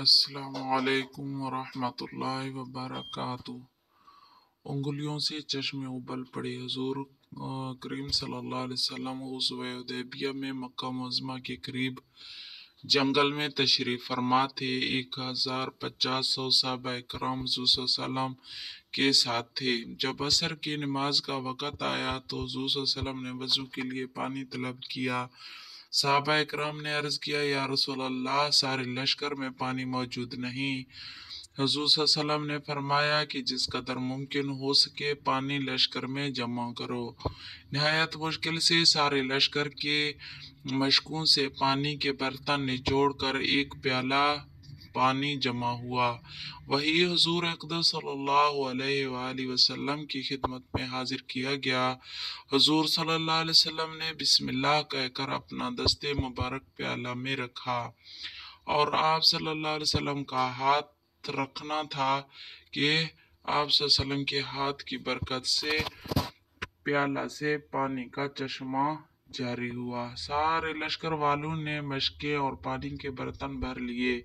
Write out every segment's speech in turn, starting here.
असलकम वरहमतुल्लाहि वबरकातुहू उंगलियों से चश्मे उबल पड़े हजूर करीम सल्लल्लाहु अलैहि वसल्लम उदैबिया में मक्का मुजमा के करीब जंगल में तशरीफ़ फरमा थे। एक हज़ार पचास सौ साहब कराम वसल्लम के साथ थे। जब असर की नमाज़ का वक़्त आया तो हजूर ने वज़ू के लिए पानी तलब किया। साहबा कराम ने अर्ज़ किया, या रसूल अल्लाह सारे लश्कर में पानी मौजूद नहीं। हजूर ने फरमाया कि जिस कदर मुमकिन हो सके पानी लश्कर में जमा करो। नहायत मुश्किल से सारे लश्कर के मशकों से पानी के बर्तन निचोड़ कर एक प्याला पानी जमा हुआ। वही हजूर अकदस सल्लल्लाहु वसल्लम की खिदमत में हाजिर किया गया। हजूर सल्लल्लाहु वसल्लम ने बिस्मिल्लाह कहकर अपना दस्ते मुबारक प्याला में रखा। और आप सल्लल्लाहु अलैहि वसल्लम का हाथ रखना था कि आप वसल्लम के हाथ की बरकत से, प्याला से पानी का चश्मा जारी हुआ। सारे लश्कर वालों ने मशके और पानी के बर्तन भर लिए।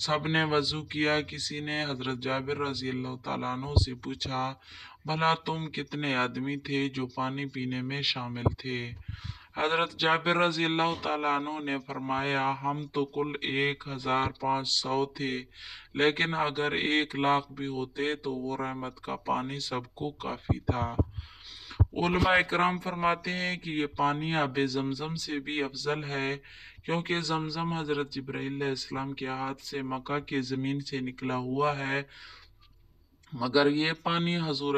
सबने वज़ू किया। किसी ने हज़रत जाबिर रज़ी अल्लाह से पूछा, भला तुम कितने आदमी थे जो पानी पीने में शामिल थे? हज़रत जाबिर रज़ी अल्लाह ने फरमाया, हम तो कुल एक हज़ार पाँच सौ थे, लेकिन अगर एक लाख भी होते तो वो रहमत का पानी सबको काफ़ी था। कराम फरमाते हैं कि ये पानी आब जमजम से भी अफजल है, क्योंकि जमजम हज़रत जब्राईसम के हाथ से मक्का की ज़मीन से निकला हुआ है। मगर ये पानी हजूर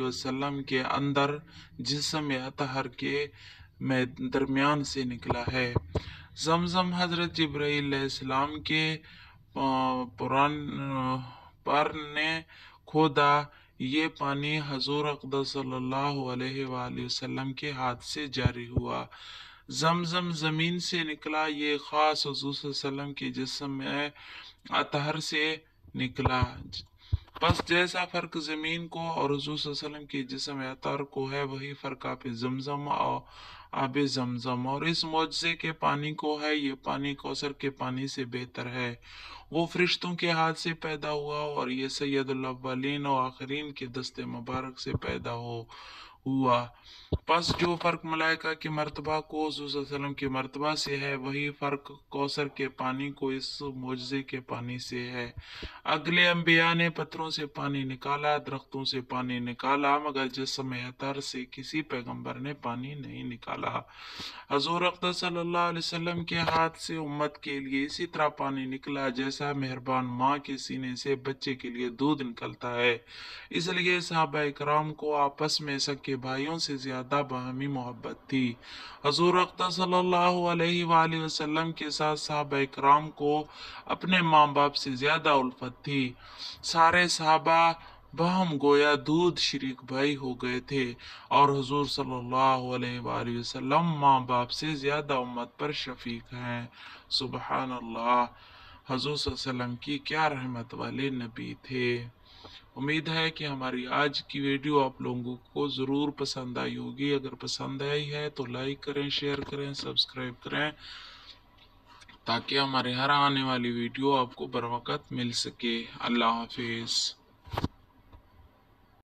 वसल्लम के अंदर जिसम अतहर के में दरमियान से निकला है। जमजम हज़रत जब्राईसम के पुरान पर ने खोदा ये पानी हजूर अकदस वसल्लम के हाथ से जारी हुआ। जमजम ज़मीन से निकला ये ख़ास हजूर के जिसम में अतहर से निकला। बस जैसा फ़र्क ज़मीन को और हजूर के जिसम अतर को है, वही फ़र्क आप जमजम और आब जमजम और इस मुआजे के पानी को है, ये पानी कौसर के पानी से बेहतर है। वो फरिश्तों के हाथ से पैदा हुआ और ये सैदुल्लिन और आखरीन के दस्ते मुबारक से पैदा हो। हुआ। बस जो फ़र्क मलाइका के मरतबा को वसल्लम के मरतबा से है, वही फ़र्क कौसर के पानी को इस मुआजे के पानी से है। अगले अम्बिया ने पत्थरों से पानी निकाला, दरख्तों से पानी निकाला, मगर जिस समय तर से किसी पैगंबर ने पानी नहीं निकाला। हजूर अख्तर सल्लल्लाहु अलैहि वसल्लम के हाथ से उम्मत के लिए इसी तरह पानी निकला जैसा मेहरबान माँ के सीने से बच्चे के लिए दूध निकलता है। इसलिए साहब कराम को आपस में सके भाइयों से ज़्यादा बाहमी मोहब्बत थी। हजूर अख्तर सल्लल्लाहु अलैहि वसल्लम के साथ साहब कराम को अपने माँ बाप से ज़्यादा उल्फत थी। सारे साहबा बहम गोया दूध शरीक भाई हो गए थे और हजूर सल्लल्लाहु अलैहि वसल्लम माँ बाप से ज़्यादा उम्मत पर शफीक हैं। सुबहान अल्लाह हजूर सल्लम की क्या रहमत वाले नबी थे। उम्मीद है कि हमारी आज की वीडियो आप लोगों को ज़रूर पसंद आई होगी। अगर पसंद आई है तो लाइक करें, शेयर करें, सब्सक्राइब करें, ताकि हमारे हर आने वाली वीडियो आपको बरवकत मिल सके। अल्लाह हाफिज़।